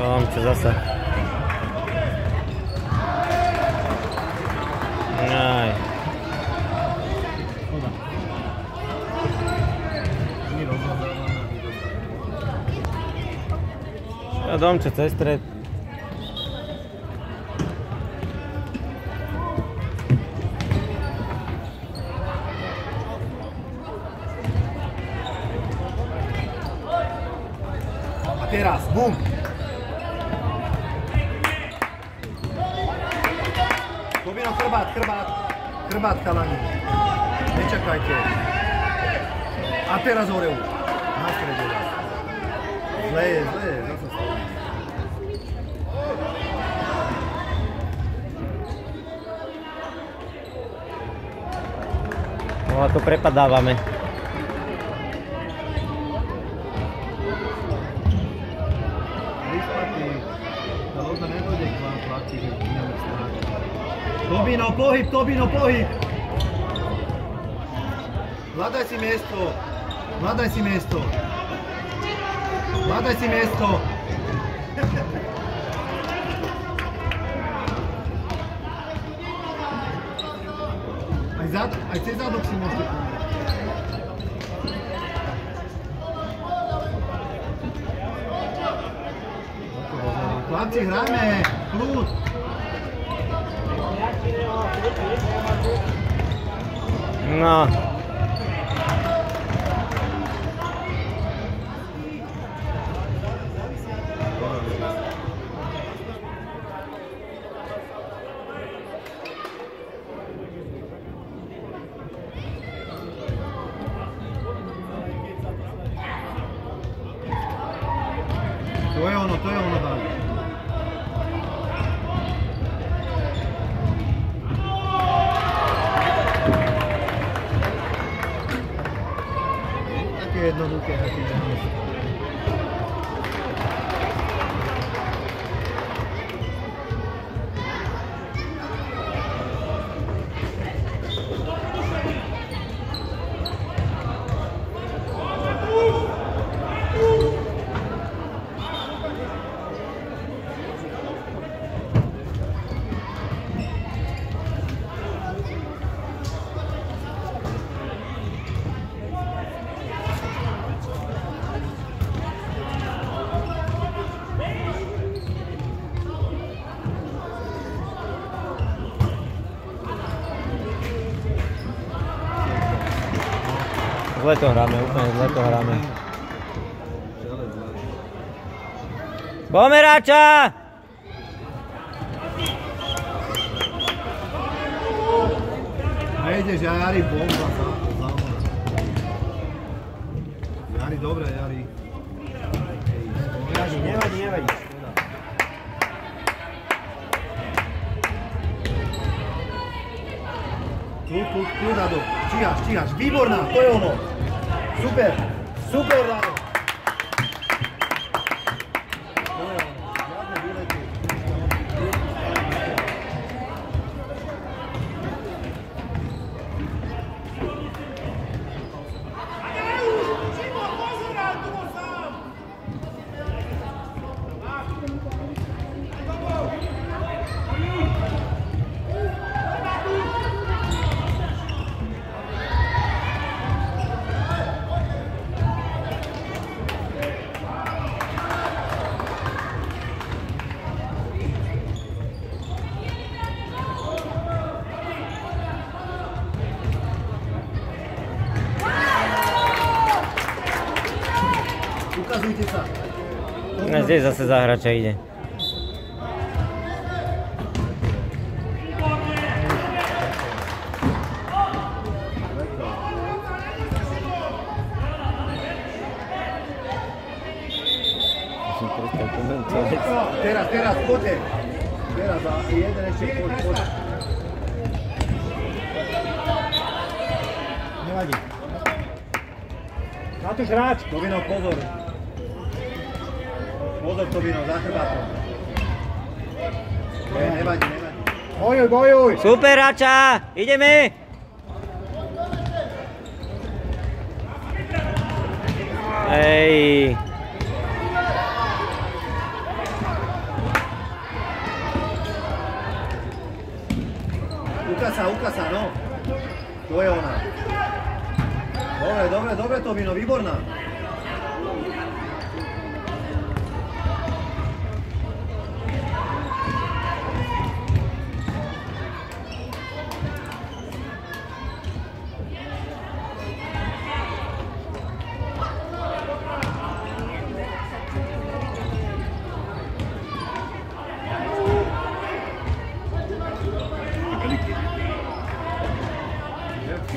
Glavnica za sad. Aj. Šta domče, cestret? Pobino chrbát, chrbát, chrbát chalani. Nečakajte. A teraz hore. Na strede. Zle je, zle je, zase stojí. No a tu prepadávame. Vyspatý. Tá loďa nedojde k vám platí, že ideme stáť. Tobino, pohyb, Tobino, pohyb! Hľadaj si miesto. Hľadaj si miesto. Hľadaj si miesto. Aj, zad, aj cez zadok si môžete Chlapci, hráme! Kľud! No. To Zle to hráme, úplne zle to hráme. Pomeráča! Nejdeš, Jari, bomba, za, za Jari, dobre, Jari. Tu, tu, tu, Rado. Číhaš, číhaš. Výborná, to je ono. Super, super, Rado. To je ono. Žiadne výlety. Ukazujte sa. Zde zase za hráča ide. Teraz, teraz, poďte. Teraz a jeden ešte poď, poď. Nevadí. Na tu hráč. Tovino, pozor. Pozor, za chrbátom. Nevadí, nevadí. Bojuj, bojuj! Super, Rača! Ideme! Ej! Ukasa, ukasa, no! To je ona. Dobre, dobre, dobre, Tomino, výborná.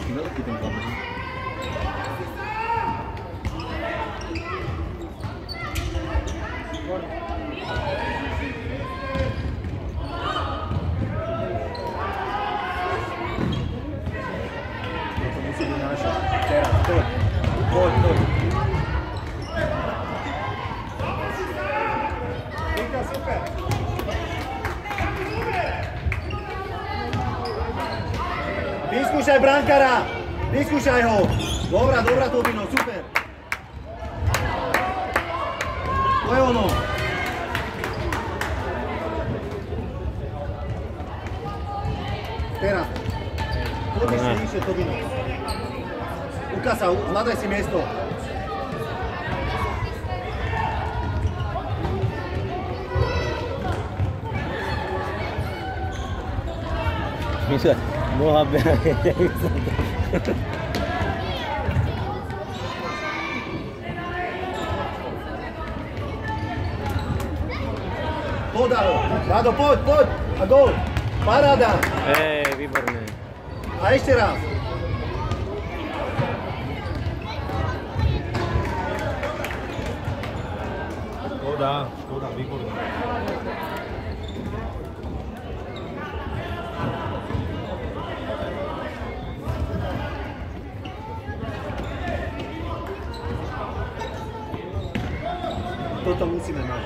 que no lo. Brankára. Vyskúšaj ho. Dobrá, dobrá, Tobino, super. To je ono. Teraz. Ešte Ne. vyššie, Tobino. Uka sa, hľadaj si miesto. Myšle, boha by... Poď, Ado. Ado, poď, poď. A gol. Paráda. Ej, výborné. A ešte raz. Škoda, škoda, výborné. Toto musíme mať.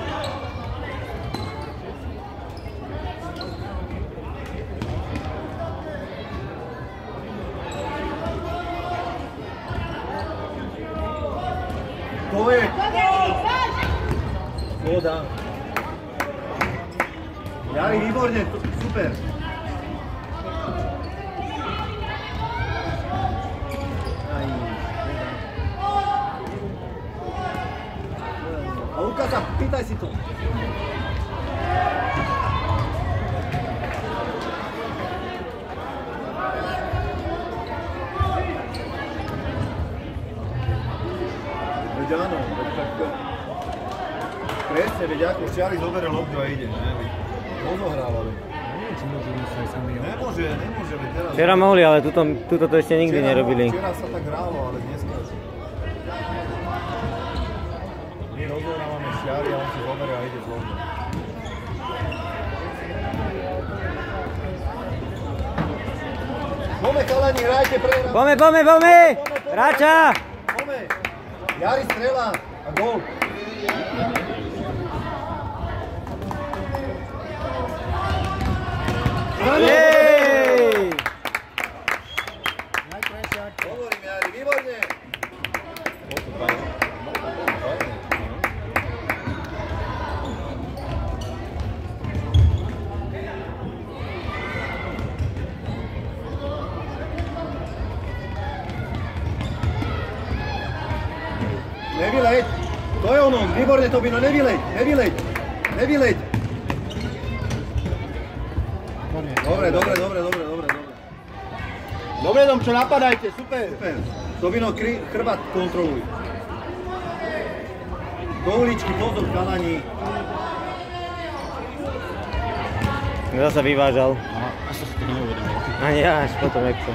To je... Voda. Jari, výborne, super. Aj, voda. A Lukáša, pýtaj si to. Veď áno, veď tak... Presne, veď ako Šťari zoberie loptu a ide, ne? Veď Rozohrávali. Nemôže, nemôže, veď teraz... Včera mohli, ale tuto, tuto to ešte nikdy Včera- nerobili. Včera sa tak hrálo, ale dneska... My rozohrávame Šťari a on si zoberie a ide z loptu. Pome, chalani, hrajte pre. Pome, pome, pome! Rača! Jari strela a gol. Jej! To ono, výborne Tobino, nevyleď, nevyleď, nevyleď. Dobre, dobre, dobre, dobre, dobre, dobre. Dobre, dom, čo napadajte, super. Super. Tobino, kry, chrbát kontroluj. Do uličky, pozor, chalani. Zasa vyvážal. Aha, až sa to neuvedomil. Ani ja, až potom, jak to.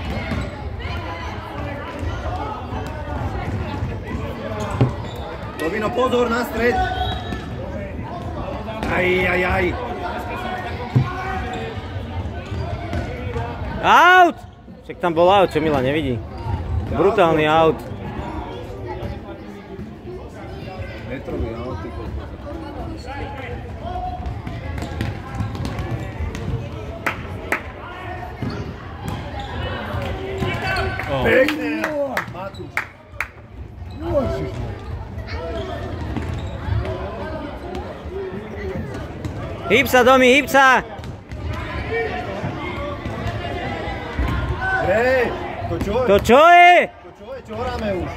Tobino, pozor na stred. Aj, aj, aj. Out! Však tam bol out, čo Mila nevidí. Brutálny out. Metrový aut, ty. Oh. Pekne. Hýb sa, Domi, hýb sa! Hej, to čo je? To čo je? To čo je? Čo hráme už?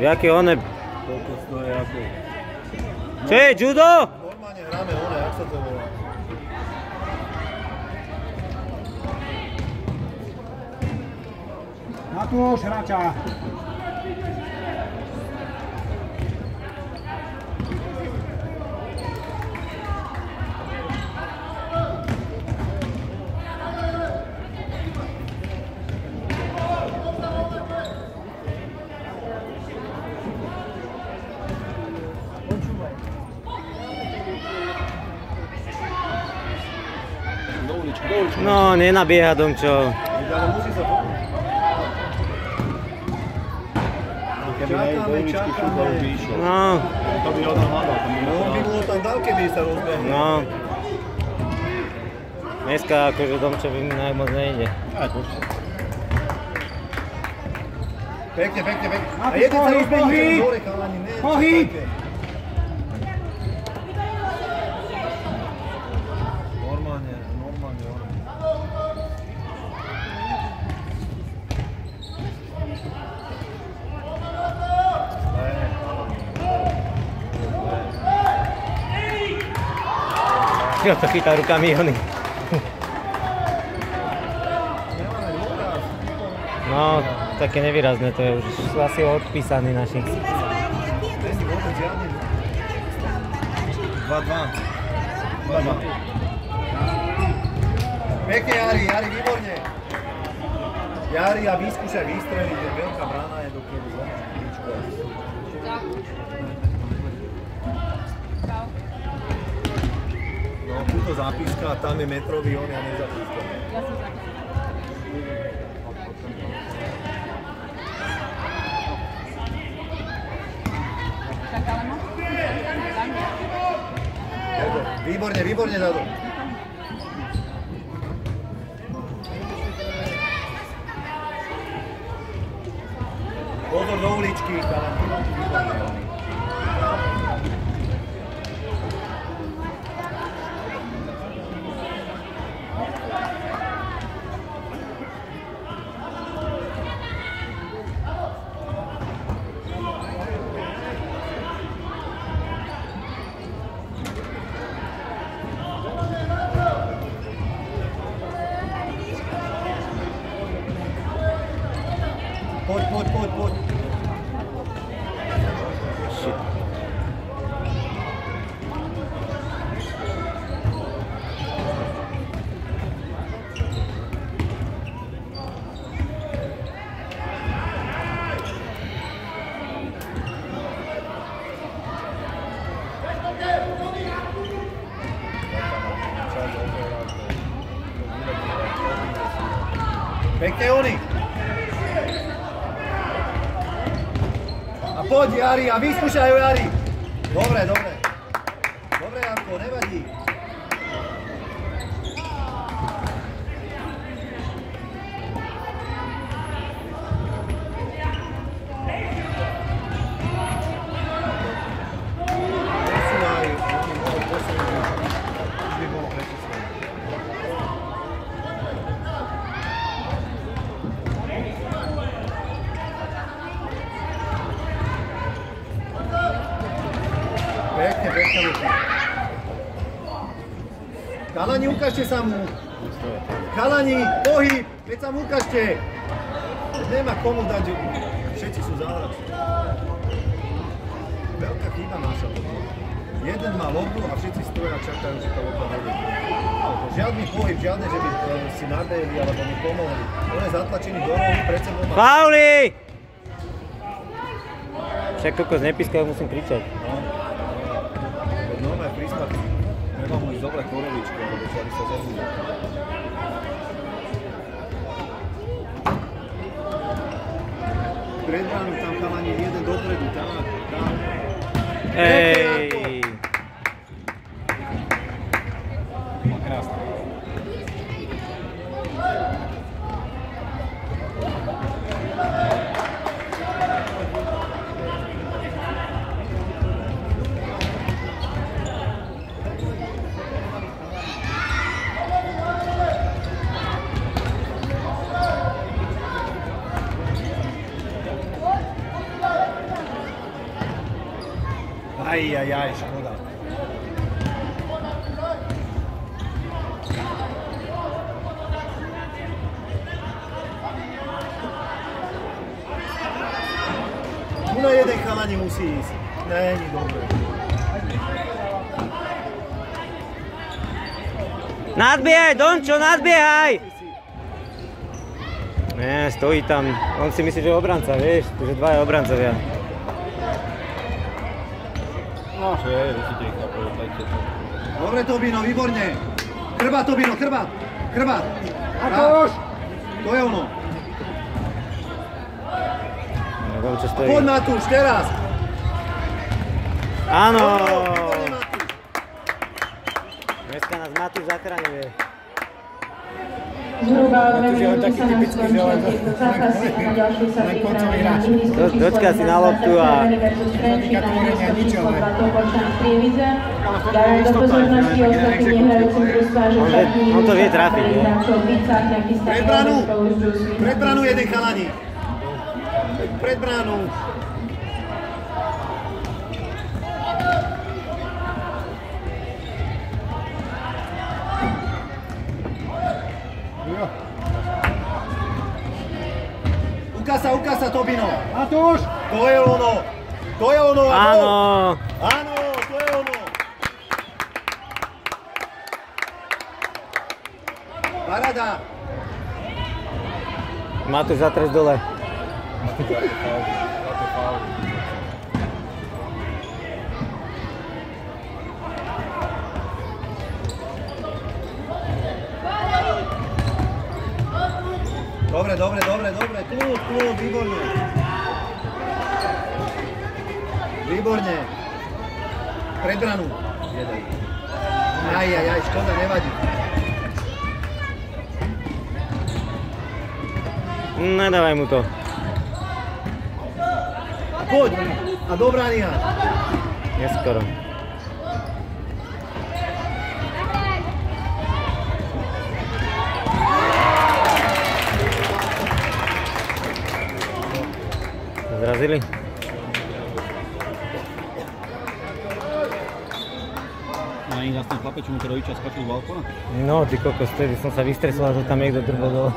Jaké one... Koľko stojí ako? Čo je, judo? Normálne hráme one, jak sa to volá? Matúš, hráča. Do uličky, do uličky. No, nenabieha Domčo. Ale musí sa pomôcť. Keby hej, do Čakáme, uličky čakáme. futbal už by išiel. No, To by hľadal. to No, by tam dal, keby sa rozbehol. no. Dneska akože Domčovi najmoc nejde. Aj, pošli. Pekne, pekne, pekne. A jeden sa pohyb, rozbehol, pohyb. dole, chalani, ne, Pohyb. čakajte. Normálne, normálne, ono. Jo, to. Nemáme dôkaz. No, také nevýrazné, to je už asi odpísaný naši. Není vôbec žiadny. 2-2. 2-2. Pekne, Jari, Jari, výborne. Jari, a vyskúšaj vystreliť, že veľká brána je do kedu. No, túto zápiska, a tam je metrový, on ja nezapískam. Výborne, výborne, Dado. Pozor do uličky, chalani. Výborne. Poď, poď, poď, poď. Pekne, Oni. A poď, Jari, a vyskúšaj ho, Jari. Dobre, dobre. Dobre, Janko, nevadí. Posúvaj, oni mohli posunúť. Už by bolo prečíslené. Pekne, pekne ruky. Chalani, ukážte sa mu. Chalani, pohyb, veď sa mu ukážte. Nemá komu dať, všetci sú záhradci. Veľká chyba naša. Jeden má lobbu a všetci stoja a čakajú, že tá lobba dojde. Žiadny pohyb, žiadne, že by e, si nadejeli alebo mi pomohli. On je zatlačený do rohu, pred sebou má... Pauli! Však kokos nepískajú, musím kričať. Mu ísť dobre korovičku, lebo čo aby sa zahýli. Pred bránu tam chalani jeden dopredu, tak, tak. Ej! Aj, aj, aj, škoda. Tu na jeden chalani musí ísť. Není dobre. Nadbiehaj, Dončo, nadbiehaj! Nie, stojí tam. On si myslí, že je obranca, vieš, že dva je obrancovia. No, že je, vidíte ich napojú, dajte to. Dobre Tobino, výborne. Chrbát Tobino, chrbát. Chrbát. Matúš! To je ono. Stojí. Poď Matúš, teraz. Áno! Dneska nás Matúš zachraňuje. Zhruba dve minúty sa nám len- tieto zápasy a na ďalšiu sa len koncový pripravíme hráč. Linisko Do- číslo dočká si na 11, loptu a- Severný versus Trenčín, Taká a tvorenia Linisko nič, číslo ale- 2 Topolčan z Prievidze. Je do pozornosti to je- družstva, že nie? hráčov Pred bránu. Obrezkou už do svých Pred nasadení. jeden chalani. Pred bránu. Ukasa, ukasa Tobino. Matúš! To je ono. To je ono. a Áno! Áno, to je ono. Parada. Matúš zatres dole. Dobre, dobre, dobre, dobre. Kľud, kľud, výborne. Výborne. Pred branu. Jeden. Aj, aj, aj, škoda, nevadí. Nedávaj mu to. Poď. A do brány háď. Neskoro. Zrazili? No nie zase ten chlapec, čo mu to rodičia skočil z balkóna? No, ty kokos, vtedy som sa vystresoval, že tam niekto drbol dole.